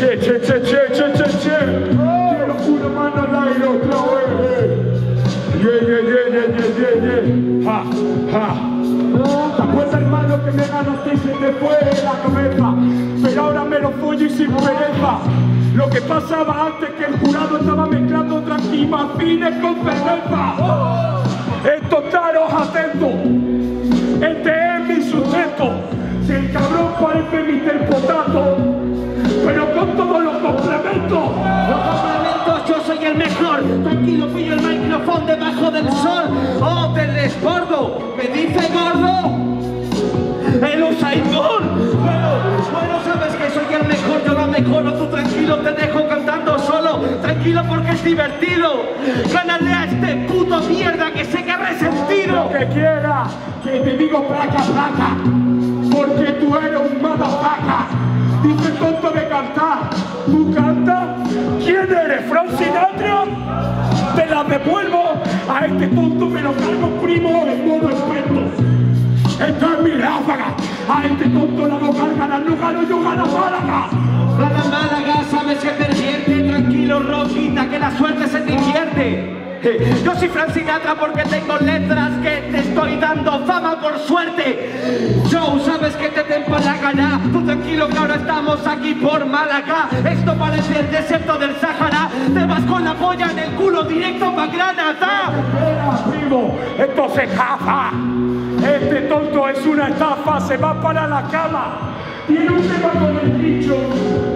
Che, che, che, che, che, che, che. Quiero una mano al aire otra vez. Yeah, yeah, yeah, yeah, yeah. Ja, ja. ¿Te hermano, que me ganaste y se te fue la cabeza? Pero ahora me lo follo y sin pereza. Lo que pasaba antes que el jurado estaba mezclando tranquimacines con cerveza. Estotaros atentos. Este el mejor. Tranquilo, pillo el micrófono debajo del sol. Oh, te desbordo. ¿Me dice gordo? El Usain Bolt. Bueno, bueno, sabes que soy el mejor, yo la mejoro. Tú tranquilo, te dejo cantando solo. Tranquilo porque es divertido. Gánale a este puto mierda que sé que resentido. Lo que quiera, que te digo placa, placa, ¿Quién eres, Frank Sinatra? Te la devuelvo, a este tonto me lo cargo primo en modo experto. Esta es mi ráfaga, a este tonto la no cargan, no gano, yo gano Málaga. Para Málaga, sabes que te. Tranquilo, Rosita, que la suerte se te invierte. Eh, Yo soy Frank Sinatra porque tengo letras que te estoy dando fama por suerte. Joe, sabes que te empalagará. Tú tranquilo que ahora estamos aquí por Málaga. Esto parece el desierto del Sahara. En el culo directo pa' Granada. Primo, esto se. Este tonto es una estafa, se va para la cama. Tiene un tema con el bicho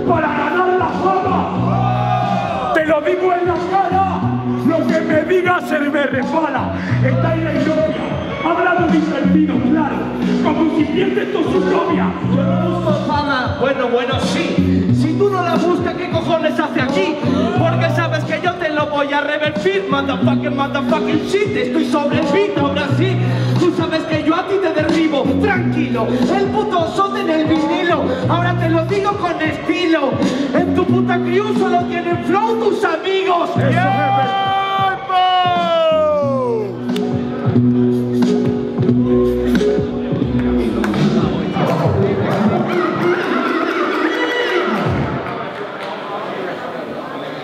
para ganar la fama. Te lo digo en la cara, lo que me digas se me resbala. Está en la ignoria, habla de mis sentidos, claro, como si pierdes tú su novia. Yo no busco fama. Bueno, bueno, sí. Si tú no la buscas, ¿qué cojones hace voy a revertir. Motherfucking, motherfucking shit. Estoy sobre el beat, ahora sí. Tú sabes que yo a ti te derribo. Tranquilo. El puto son en el vinilo. Ahora te lo digo con estilo. En tu puta crew solo tienen flow tus amigos.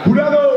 Jurado,